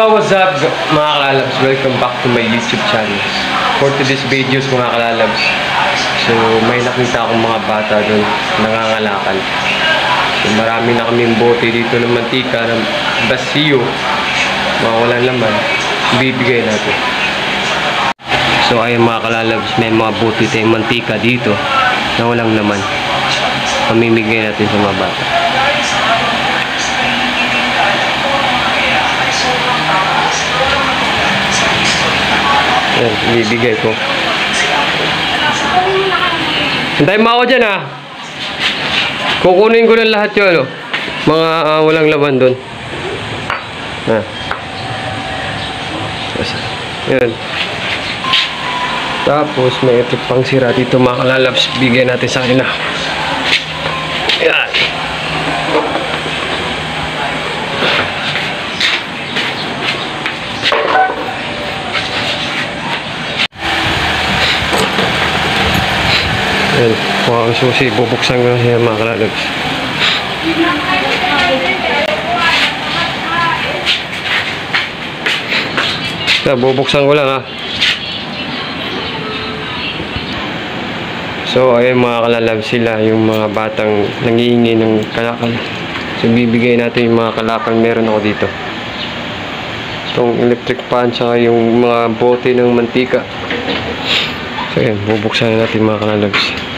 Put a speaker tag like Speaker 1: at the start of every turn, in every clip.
Speaker 1: So what's up mga kalalabs? Welcome back to my YouTube channel. For today's videos mga kalalabs. So may nakita akong mga bata doon nangangalakal. So marami na kaming bote dito ng mantika ng basiyo. Mga walang laman. Bibigay natin. So ayun mga kalalabs, may mga bote tayong mantika dito na walang laman. Pamimigay natin sa mga bata. Yan, bibigay ko. Hintayin mo ako dyan ha. Kukunin ko ng lahat yun, ano. Mga ah, walang laman doon. Ha. Tapos, Yan. Tapos, may ito pang sira dito mga kalalabs. Bigyan natin sa kanila. Yan. Kuha ang susi. Bubuksan ko siya mga kalalabs. Yan, bubuksan ko lang ha. So, ayun mga kalalab sila, yung mga batang nangihingi ng kalakal. So, bibigay natin yung mga kalakal meron ako dito. Itong electric pan, saka yung mga bote ng mantika. So, ayun, bubuksan na natin mga kalalabs.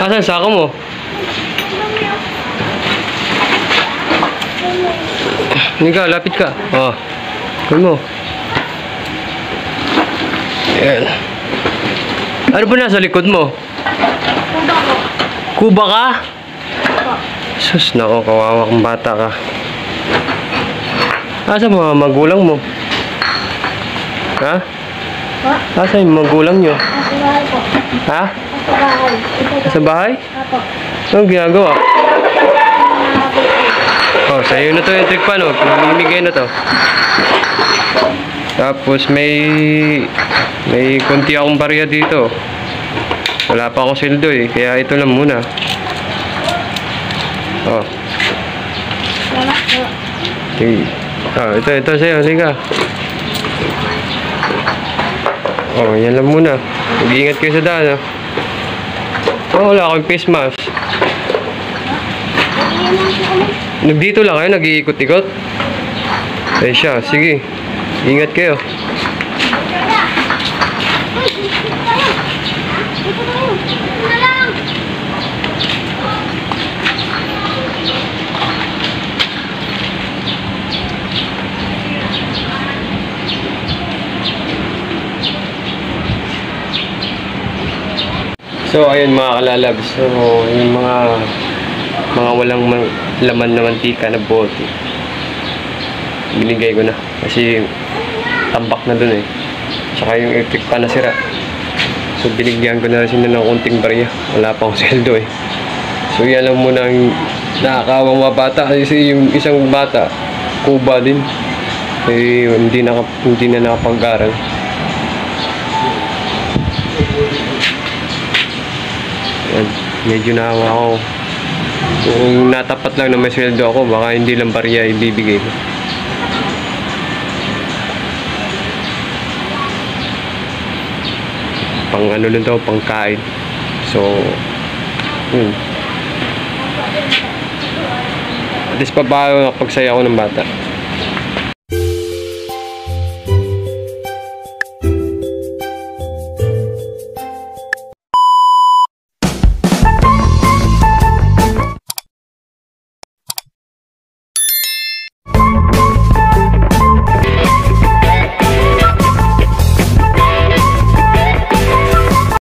Speaker 1: Asan sako mo? Nika, lapit ka. Oh. Kunin mo. Ayan. Ano ba nasa likod mo? Kuba ka? Sus, nako, kawawa kang bata ka. Asa mga magulang mo? Ha?
Speaker 2: Po?
Speaker 1: Asa yung magulang nyo?
Speaker 2: Nasa bahay po.
Speaker 1: Ha?
Speaker 2: Nasa bahay.
Speaker 1: Sa bahay?
Speaker 2: Apo.
Speaker 1: Anong ginagawa? Oh, sa'yo na to yung trick pan, oh. Pinimigay na to. Tapos may may konti akong barya dito. Wala pa akong sildo eh, kaya ito lang muna. Oh, okay. Ah, ito, ito sa'yo, liga. Oh, yan lang muna. Mag-iingat kayo sa daan, ah. Oh, wala akong face mask. Nagdito lang kayo, nag-iikot-ikot? Eh siya, sige. Ingat kayo. So, ayun mga kalalabs. So, yung mga mga walang man- laman na mantika na bote. Binigay ko na. Kasi tambak na dun eh. Tsaka yung electric pa nasira. So, binigyan ko na sila ng konting barya. Wala pa akong sweldo eh. So, yan lang muna ang nakakawang mga bata. Kasi yung isang bata, kuba din. Eh, hindi na, hindi na nakapag-aral. Yan, medyo naawa ako. Kung natapat lang na may sweldo ako, baka hindi lang barya ibibigay ko. Pang ano lang daw, pang kain. So, yun. At least pa ba pagsaya ako ng bata.